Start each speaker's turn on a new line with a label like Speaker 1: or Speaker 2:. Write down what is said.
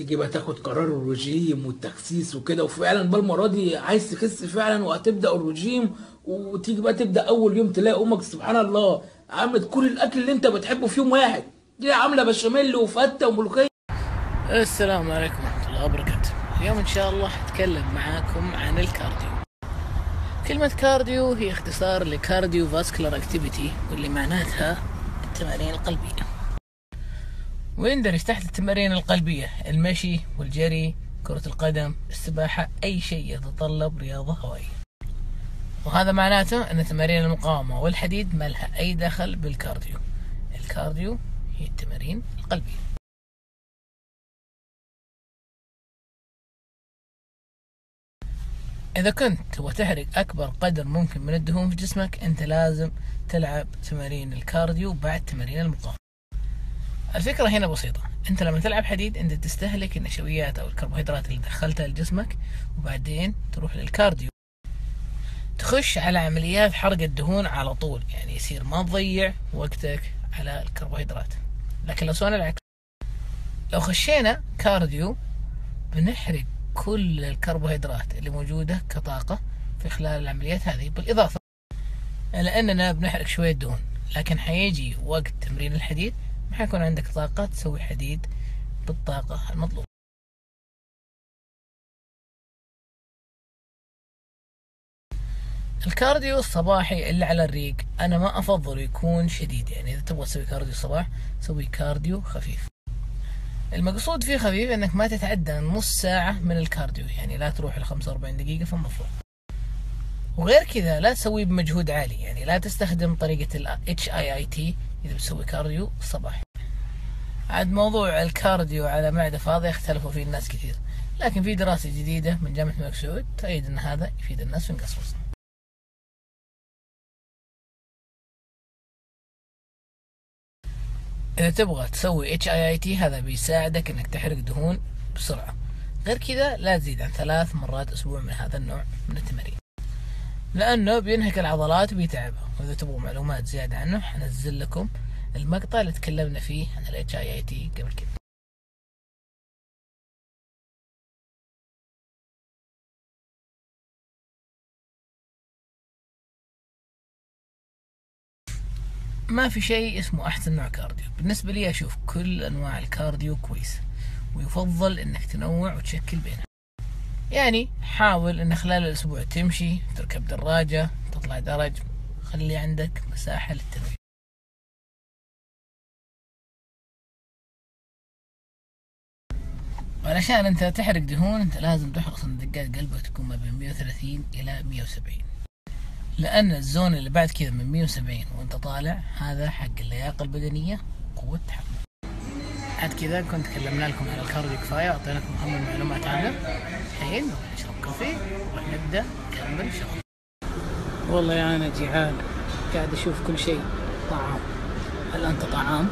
Speaker 1: تيجي بقى تاخد قرار الرجيم والتخسيس وكده وفعلا بقى المرة دي عايز تخس فعلا وهتبدأ الرجيم وتيجي بقى تبدأ أول يوم تلاقي أمك سبحان الله عملت كل الأكل اللي أنت بتحبه في يوم واحد. دي عاملة بشاميل وفتة وملوخية.
Speaker 2: السلام عليكم ورحمة الله وبركاته. اليوم إن شاء الله حتكلم معاكم عن ال cardio. كلمة cardio هي اختصار ل cardiovascular activity واللي معناتها التمارين القلبية. ويندرج تحت التمارين القلبية. المشي والجري كرة القدم السباحة أي شيء يتطلب رياضة هوائية وهذا معناته أن تمارين المقاومة والحديد ما لها أي دخل بال cardio. ال cardio هي التمارين القلبية. إذا كنت تبغى تحرق أكبر قدر ممكن من الدهون في جسمك أنت لازم تلعب تمارين ال cardio بعد تمارين المقاومة. الفكرة هنا بسيطة، أنت لما تلعب حديد أنت تستهلك النشويات أو الكربوهيدرات اللي دخلتها لجسمك وبعدين تروح لل cardio. تخش على عمليات حرق الدهون على طول، يعني يصير ما تضيع وقتك على الكربوهيدرات. لكن لو سوينا العكس لو خشينا cardio بنحرق كل الكربوهيدرات اللي موجودة كطاقة في خلال العمليات هذه بالإضافة إلى أننا بنحرق شوية دهون لكن حيجي وقت تمرين الحديد ما حيكون عندك طاقة تسوي حديد بالطاقة المطلوبة. ال cardio الصباحي اللي على الريق أنا ما أفضل يكون شديد. يعني إذا تبغى تسوي cardio الصباح سوي cardio خفيف. المقصود فيه خفيف إنك ما تتعدى نص ساعة من ال cardio. يعني لا تروح ل 45 دقيقة في المفروض وغير كذا لا تسويه بمجهود عالي. يعني لا تستخدم طريقة ال HIIT إذا بتسوي cardio الصباح عاد موضوع ال cardio على معدة فاضية اختلفوا فيه الناس كثير. لكن في دراسة جديدة من جامعة الملك سعود تأيد أن هذا يفيد الناس في نقص وزن إذا تبغى تسوي HIIT هذا بيساعدك إنك تحرق دهون بسرعة. غير كذا لا تزيد عن ثلاث مرات أسبوع من هذا النوع من التمارين. لأنه بينهك العضلات وبيتعبها وإذا تبغوا معلومات زيادة عنه حنزل لكم المقطع اللي تكلمنا فيه عن ال HIIT قبل كذا ما في شيء اسمه أحسن نوع cardio. بالنسبة لي أشوف كل أنواع ال cardio كويس ويفضل إنك تنوع وتشكل بينها يعني حاول إن خلال الأسبوع تمشي تركب دراجة تطلع درج خلي عندك مساحة للتنويع وعلشان أنت تحرق دهون أنت لازم تحرص ان دقات قلبك تكون ما بين 130 إلى 170 لأن الزون اللي بعد كذا من 170 وأنت طالع هذا حق اللياقة البدنية قوة تحمل بعد كذا كنت تكلمنا لكم عن الكارديو كفاية واعطيناكم اهم المعلومات عنه الحين نشرب كوفي ونبدأ نكمل شغل
Speaker 3: والله يا أنا جيعان قاعد أشوف كل شيء طعام. هل أنت طعام؟